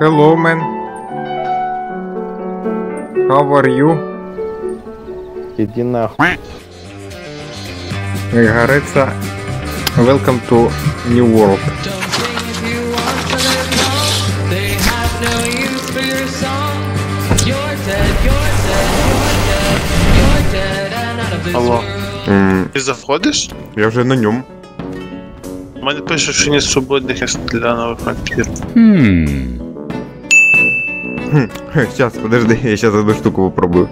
Hello, man. How are you? Иди нахуй. Как говорится, welcome to New World. They have no use for your song. You're dead, you're dead, you're dead, you're dead and out of this Алло. world. М, Ти заходиш? Я вже на ньому. У мене пише, що не свободних місць для нових вампірів. Сейчас, подожди, я сейчас одну штуку попробую.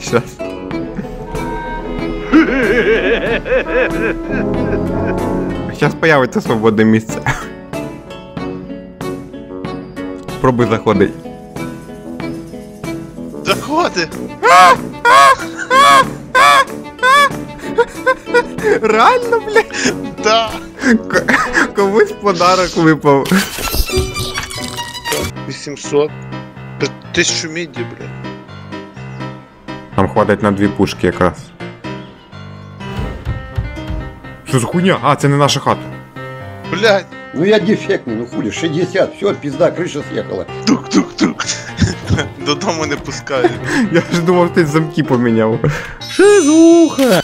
Сейчас. Сейчас появиться свободне місце. Пробуй заходить. Заходи! Реально, блядь, Да! комусь подарок випав. 800. Та Тисячу міді, бля. Нам хватить на дві пушки якраз. Що за хуйня? А, це не наша хата. Блядь, Ну я дефектный, ну хули, 60, все, пизда, крыша съехала. тук-тук-тук. Додому не пускають. Я ж думав, ти замки поміняв. Fancy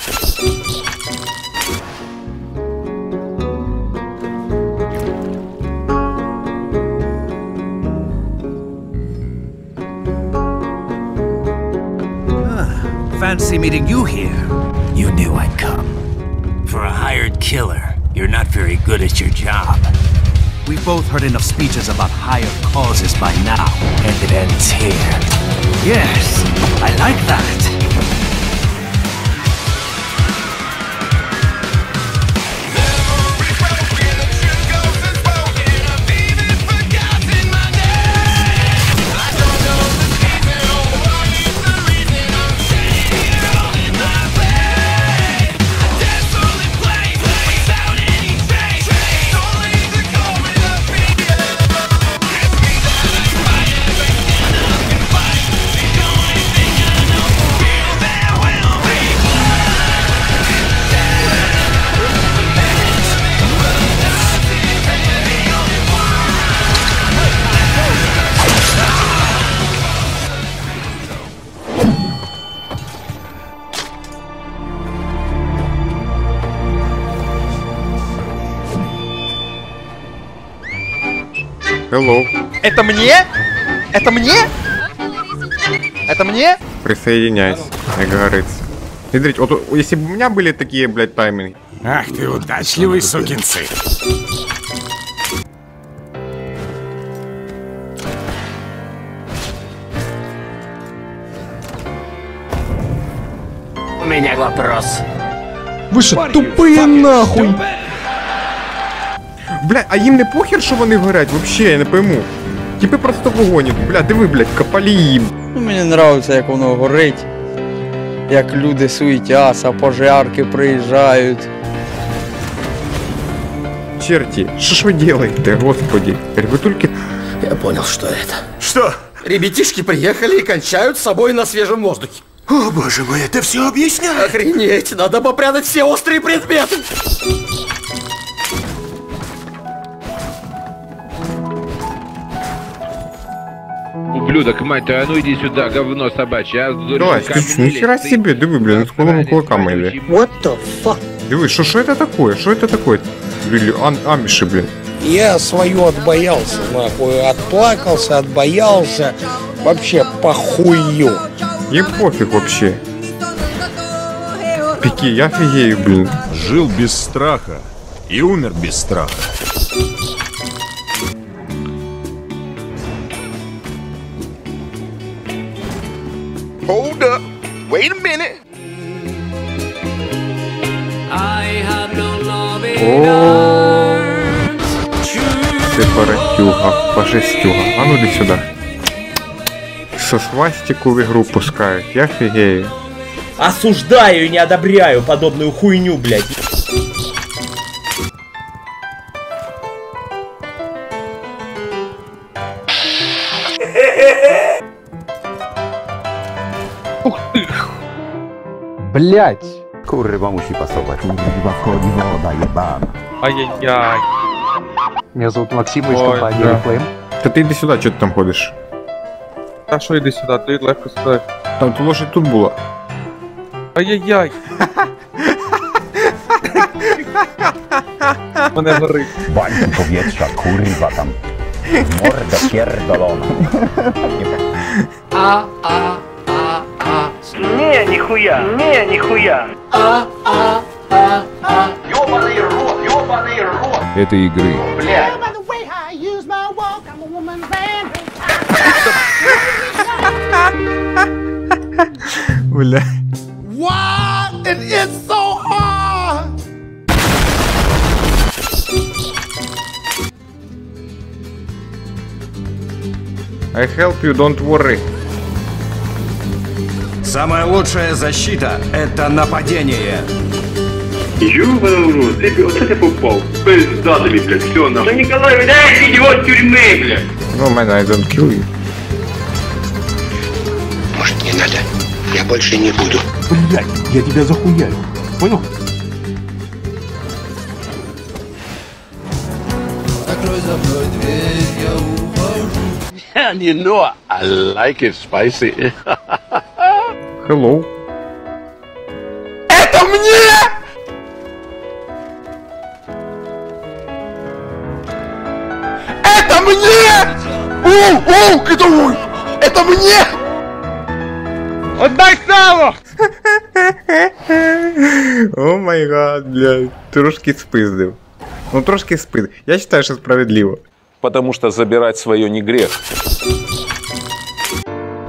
Meeting you here. You knew I'd come. For a hired killer, you're not very good at your job. We've both heard enough speeches about higher causes by now, and it ends here. Yes, I like that. Это мне? Это мне? Это мне? Присоединяйся, как говорится. Смотрите, вот если бы у меня были такие, блядь, тайминги. Ах ты удачливый сукин сын. У меня вопрос. Вы что, тупые нахуй? Бля, а їм не похер, що вони горять? Вообще, я не пойму. Типи просто вогонять. Бля, диви, блядь, капалі їм. Ну, мені подобається, як воно горить, як люди суетяться, пожарки приїжджають. Черти, що ж ви делаете, господи? Ви тільки... Я понял, что это. Что? Ребятишки приехали и кончают с собой на свежем воздухе. О, боже мой, это все объясняет. Охренеть, надо попрятать все острые предметы. Ублюдок, мать твою, а ну иди сюда, говно собачье, а с Давай, руками ти, не ніхера лезь, ты себе, диви, блін, з голими кулаками йде. What the fuck? Диви, що, що це таке? Що це таке? Блін, ам, аміші, блін. Я свою отбоялся, нахуй. Отплакался, отбоялся. Вообще похую. Їм пофіг вообще. Піки, я фігею, блін. Жил без страха и умер без страха. Hold up. Wait a minute. I have no loving О, arms. True сепаратюга, фашистюга. А ну іди сюди. Со свастику в ігру пускають, я фігею. Осуждаю и не одобряю подобную хуйню, блядь. Блять. Kurwa musi pasować. Kurwa wchodzi woda jebana. Ай-яй-яй. Меня зовут Максим, из Ой, компании да. Replay. Та ти йди сюди, чого ти там ходиш? А що йди сюди, ти легко сказати. Там то лошадь тут була. Ай-яй-яй. Мене горить. Bańki powietrza, kurwa tam. Morda pierdolona. А, а, а, а. Не, нихуя, не, нихуя. А, а, а, а. Ёбаный рот, ёбаный рот. Этой игры. Блядь. Бля. Why? And it's so hard. I help you, don't worry. Самая лучшая защита — это нападение. Рот, ты вот это попал. Пиздатами, блядь, все нахуй. Да Николай, дай его от тюрьмы, блядь. Ну, у мене I don't kill you. Может, не надо? Я больше не буду. Блять, я тебя захуяю. Понял? Закрой за мной дверь, я ухожу. And you know I like it spicy. Hello. Это мне! Это мне! Оу, оу, это ой! Это мне! Отдай сало! О май гад, блядь. Трошки спиздив. Ну трошки спиздив. Я вважаю, що справедливо. Потому что забирать свое не грех.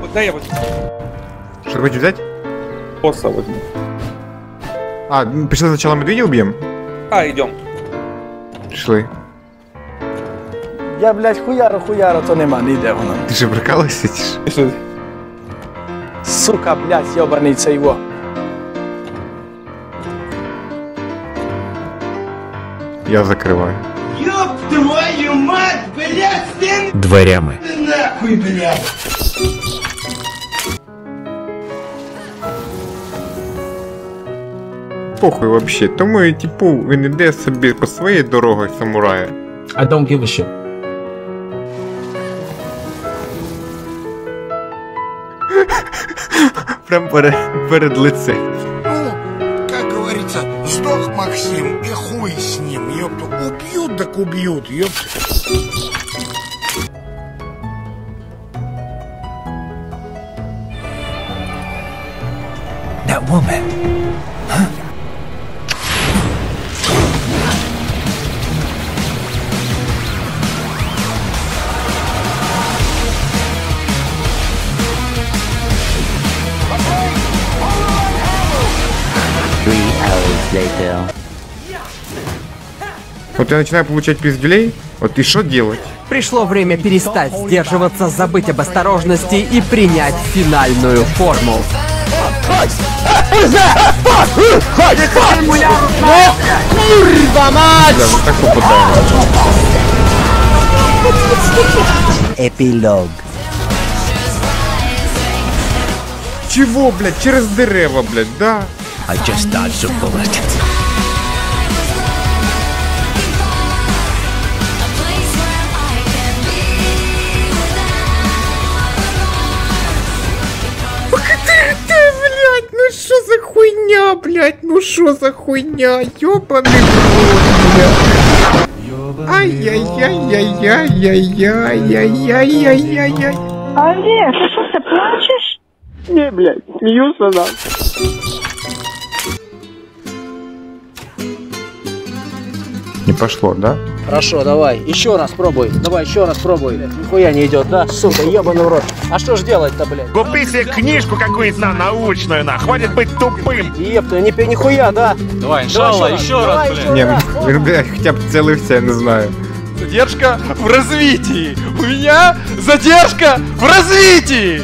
Вот дай я вот Що хочеш взяти? босса возьму. А, м, пішли спочатку медведя уб'ємо? А, идем. Пішли. Я, блядь, хуяра, хуяра, то нема ніде воно. Ти що прикалуєшся чи що? Сука, блядь, йобаний цей во. Я закриваю. Ёб твою мать, блядь, стен Дверями. нахуй, блядь! Похуй вообще. Тому і типу він іде собі по своїй дорозі самурая. I don't give a shit. Прям перед, перед лицем. Ну, как говорится, сдох Максим, и хуй с ним, ёпта. Убьют, так убьют, ёпта. That woman. Later. Вот я начинаю получать пиздюлей, вот и что делать? Пришло время перестать сдерживаться, забыть об осторожности и принять финальную форму. Курва мать! Да, вот так попадаем. Эпилог. Чего, блядь, через дерева, блядь, да? I just dodged a bullet. Ну что за хуйня, блядь, ну что за хуйня, ёбаный рот, блядь. Ай-яй-яй-яй-яй-яй-яй-яй-яй-яй. Олег, ты что, ты плачешь? Не, блядь, смеются нам. Не пошло, да? Хорошо, давай, еще раз пробуй. Давай, еще раз пробуй. Нихуя не идет, да? Сука, ебаный в рот. А что ж делать-то, блядь? Купи себе книжку какую-нибудь на научную, на. Хватит быть тупым. Епта, не, нихуя, да? Давай, иншалла, еще раз, блядь. Не, ну, блядь, хоча б целився, я не знаю. Задержка в развитии. У меня задержка в развитии.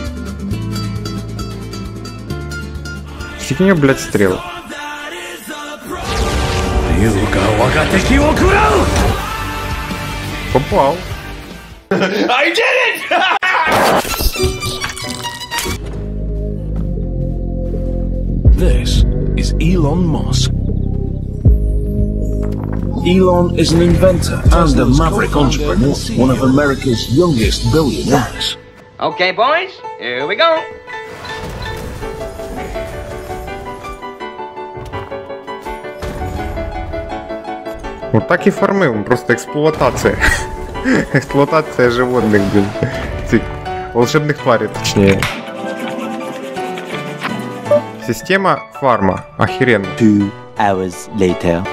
湯岡は我が敵を食らう Wow. I did it! this is Elon Musk. Elon is an inventor and a maverick entrepreneur, one of America's youngest billionaires. Okay, boys, here we go. Вот так и фармив, просто експлуатація. Експлуатація животних, блін. Цих волшебних тварей, точніше. Система фарма. Охеренно. Two hours later.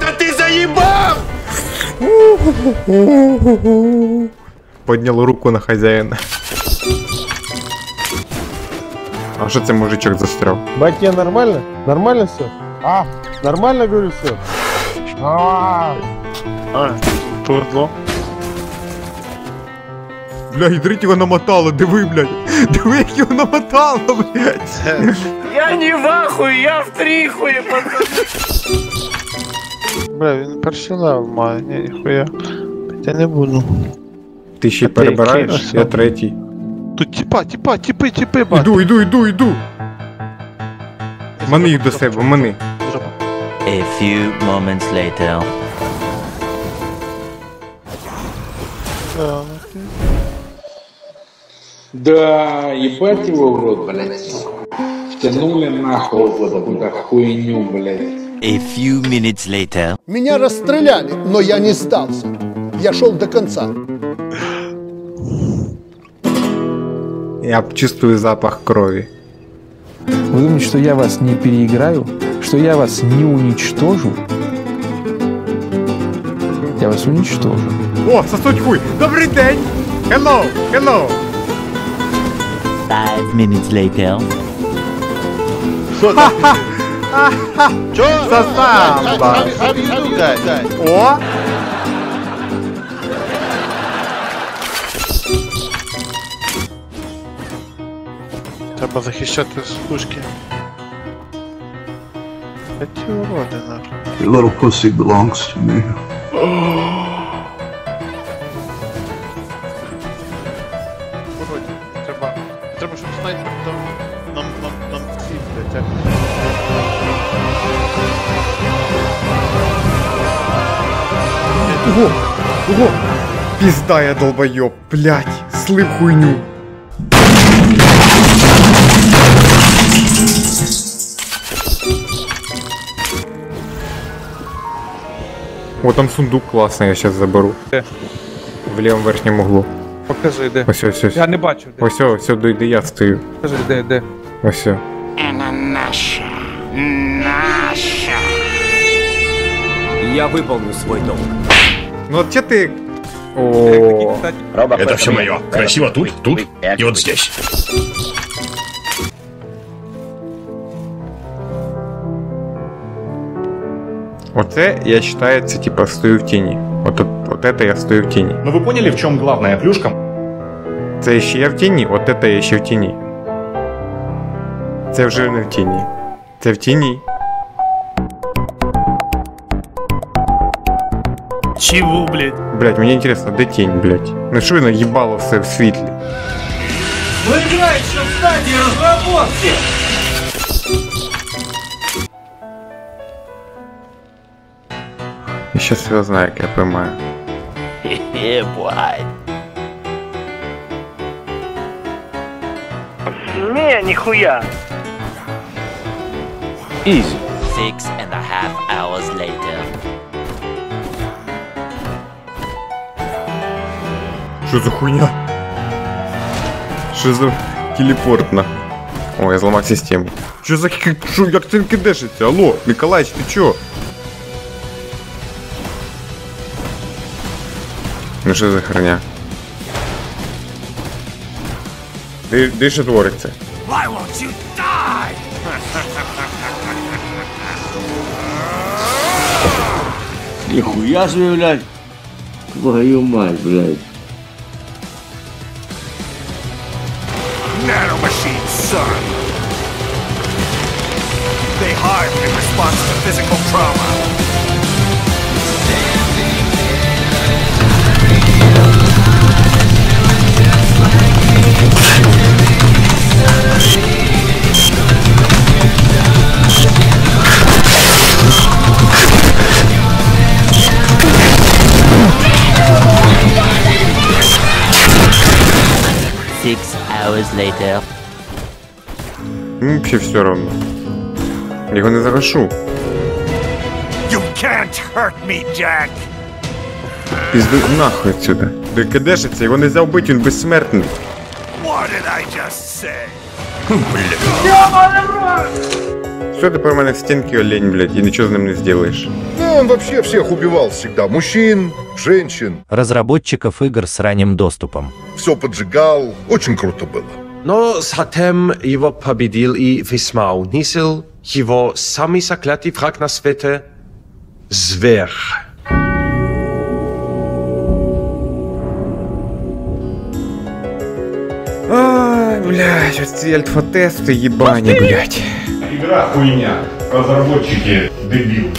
Да ты заебал! Поднял руку на хозяина. А що це мужичок застряв? Батя, нормально? Нормально все? А, нормально, говорю, все? А, Повезло. Бля, ідрить його намотало, диви, блядь. Диви, як його намотало, блядь. Я не в ахуе, я в трихуе, пацаны. Бля, він перший левел має, ні, ніхуя. Я не буду. Ти ще А ти перебираєш? який Я ось? третій. Тут тіпа, тіпа, тіпи, тіпи, бать. Іду, іду, іду, іду. Мани їх до себе, мани. A few moments later. Да, ебать его в рот, блядь. Втянули нахуй в какую-то хуйню, блядь. A few minutes later. Меня расстреляли, но я не сдался. Я шел до конца. Я чувствую запах крови. Вы думаете, что я вас не переиграю? Что я вас не уничтожу? Я вас уничтожу. О, сосуть хуй! Добрий день! Hello, hello! Five minutes later. Що там? Сосамба! О! Треба захищати сушки. Я ті уроди, нахуй. Your little pussy belongs to me. Уроді. Треба. Треба, щоб снайпер там нам нам нам ці, блядь, як. Ого! Ого! Пизда я долбоёб, блядь! Слив хуйню! Вот там сундук классный, я сейчас заберу. Де? В левом верхнем углу. Покажи, де. Ось ось ось. Я не бачу, де. Ось ось, ось, де я стою. Покажи, де, де. Ось. ось. Она наша. Наша. Я выполню свой долг. Ну вот че ты... О, Это все мое. Красиво тут, тут и вот здесь. Оце я считаю, це типа стою в тіні. От, от, от это я стою в тіні. Ну вы поняли, в чем главная плюшка? Це ще я в тіні, от это я ще в тіні. Це вже не в тіні. Це в тіні. Чего, блядь? Блять, мені інтересно, де тінь, блять? Ну що воно їбало все в світлі? Вы играете еще в стадии разработки. І щас я знаю, як я поймаю. Boy. Не, нихуя. Easy. Six and a half hours later. Що за хуйня? Що за телепорт нахуй? О, я зламав систему. Що за як це кидешиться? Алло, Миколаїч, ти чо? Ну що за херня? Де, де що твориться? Why won't you die? Нихуя себе, блядь. Твою мать, блядь. Son. They harm in response to physical trauma. later. Ну, вообще все равно. Я його не загашу. You can't hurt me, Jack! Пізду нахуй отсюда. ДКДшиться, його нельзя вбити, він безсмертний. What did I just say? Все, тепер у мене в стінки олень, блядь, і нічого з ним не зробиш. Ну, он вообще всех убивал всегда. Мужчин, женщин. Разработчиков игр с ранним доступом. Все поджигал. Очень круто было. Но затем его победил и весьма унизил его самый заклятый враг на свете — Зверь. Ай, блядь, оці альфа-тести їбані, блядь. Игра хуйня. Разработчики дебилы.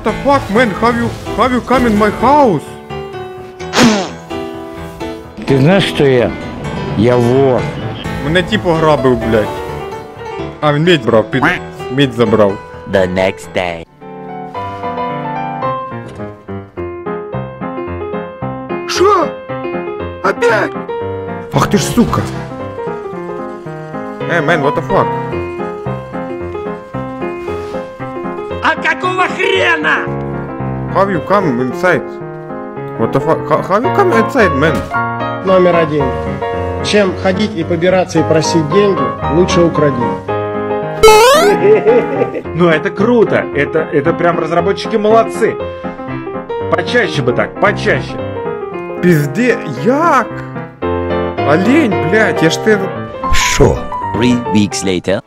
What the fuck, man? Have you, have you come in my house? Ты знаешь, что я? Я вор. Мене тип ограбив, блядь. А, він медь брав, під... медь забрав. The next day. Що? Опять? Ах ти ж сука. Эй, man, what the fuck? Какого хрена? Have you come inside? What the fuck? Have you come inside, man? Номер один. Чем ходить и побираться и просить деньги, лучше укради. Ну это круто. Это, это прям разработчики молодцы. Почаще бы так, почаще. Пизде, як? Олень, блядь, я ж ти... Шо? Three weeks later.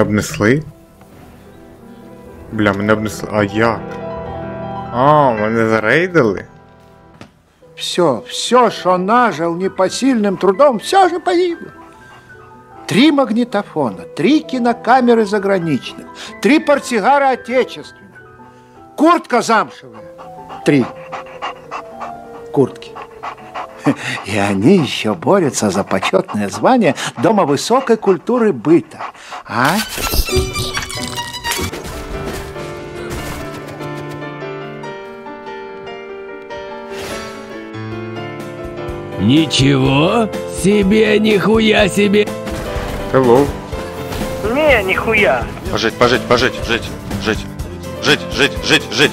Чего? Не обнесли? Бля, мене обнесли. А як? А, мене зарейдили? Все, все, что нажил непосильным трудом, все же погибло. Три магнитофона, три кинокамеры заграничных, три портсигара отечественных, куртка замшевая. Три куртки. И они еще борются за почетное звание Дома высокой культуры быта. А? Ничего себе, нихуя себе. Hello. Не, нихуя. Пожить, пожить, пожить, жить, жить, жить, жить, жить, жить.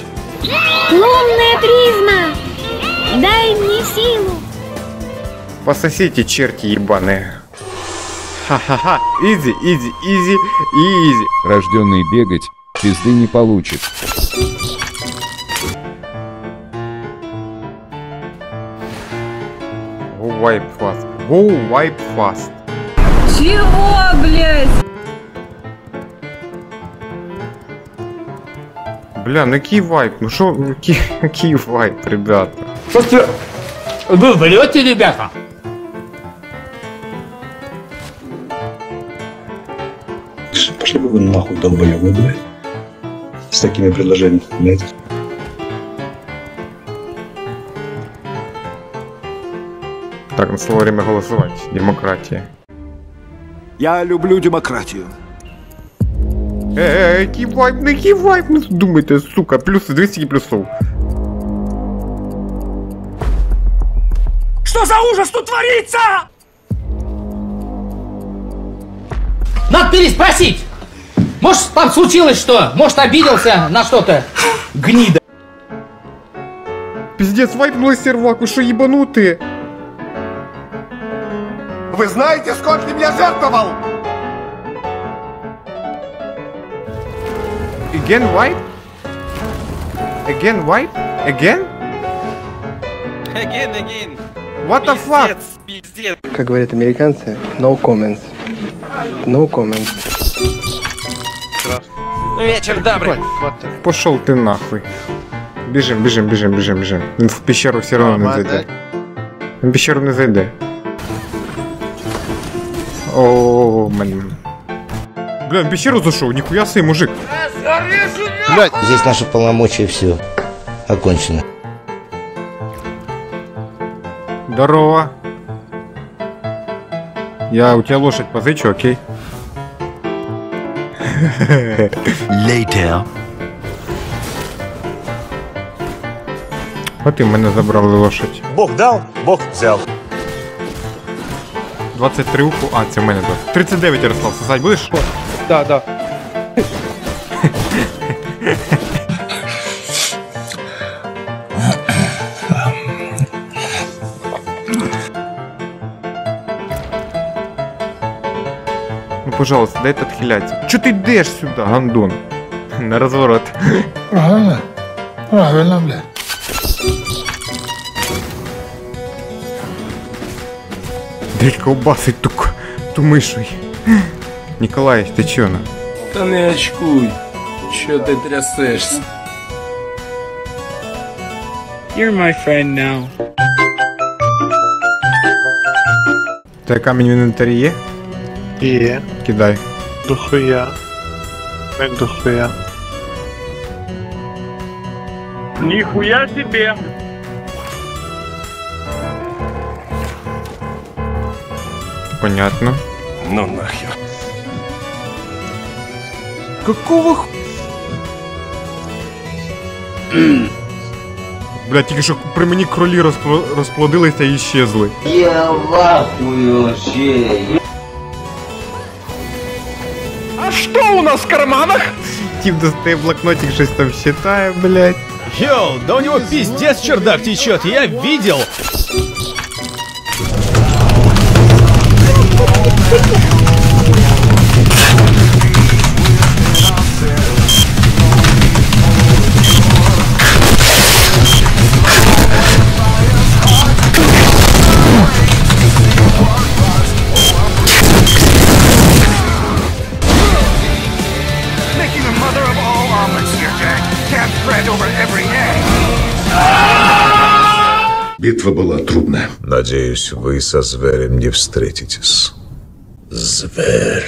Лунная призма! Дай мне силу! Пососите, черти ебаные. Ха-ха-ха. Easy, easy, easy, easy. Рожденный бегать, пизды не получит. Go wipe fast. Go wipe fast. Чего, блядь? Бля, ну який wipe? Ну що, який, який wipe, ребята? Просто вы врете, ребята? Пошли бы вы нахуй, долбоёбы, блядь. С такими предложениями, блядь. Так, настало время голосовать. Демократия. Я люблю демократию. Е, е, який вайп, ну ну думайте, сука, плюс 200 плюсов. Что за ужас тут творится? Надо переспросить. Может, там случилось что? Может, обиделся на что-то? Гнида. Пиздец, вайпнули сервак, вы что, ебанутые? Вы знаете, сколько ты меня жертвовал? Again wipe? Again wipe? Again? Again, again. What the fuck? Пиздец. Как говорят американцы, no comments. No comments. Вечер добрый. Пошел ты нахуй. Бежим, бежим, бежим, бежим, бежим. Він в пещеру все равно не зайде. Він в пещеру не зайде. О, мен. Бля, в пещеру зашел, нихуя себе, мужик. Блять. Здесь наши полномочия все окончено. Здорово. Я у тебя лошадь позычу, окей? Later. От і мене забрали лошадь. Бог дал, Бог взял. 23 уху. А, це в мене 20. 39 Ярослав, сосать будеш? Да, да. пожалуйста, дай отхиляться. Чё ты йдеш сюда, гандон? На разворот. Правильно? Правильно, блядь. Дай колбасить ту, к- ту мишу. Николай, ты чё на? Да не очкуй. Чё ты трясешься? You're my friend now. У тебе камінь в інвентарі є? Є. Кидай. Дохуя. Як дохуя. Нихуя себе. Понятно. Ну нахер. Какого х... Бля, тільки що при мені кролі розпл- розплодилися і щезли. Я в ахуе вообще. у нас в карманах? Тіп достає блокнотик, щось там считає, блядь. Йоу, да у него пиздец чердак течет, я видел. Битва была трудная. Надеюсь, вы со зверем не встретитесь. Зверь.